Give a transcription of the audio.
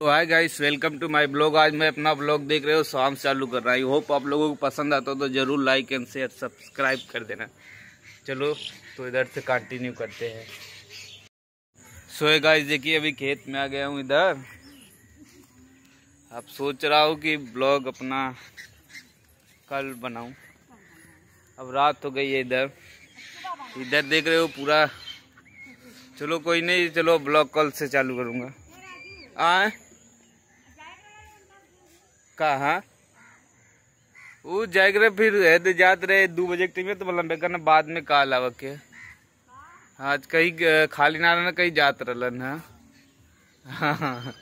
तो hi guys welcome to my blog आज मैं अपना ब्लॉग देख रहे हो, शाम चालू कर रहा हूँ। होप आप लोगों को पसंद आता हो तो ज़रूर लाइक एंड शेयर सब्सक्राइब कर देना। चलो तो इधर से कंटिन्यू करते हैं। सोए गाइस देखिए, अभी खेत में आ गया हूँ इधर। अब सोच रहा हूँ कि ब्लॉग अपना कल बनाऊँ। अब रात हो गई है इधर। इधर देख रहे हो पूरा। चलो, कोई नहीं, चलो ब्लॉग कल से चालू करूँगा। आए? कहा वो जाएगा फिर है जात रहे दो बजे के टाइम तो मतलब करना बाद में का आवा के। आज कहीं, खाली ना रहना, कहीं जात रहलन है हाँ।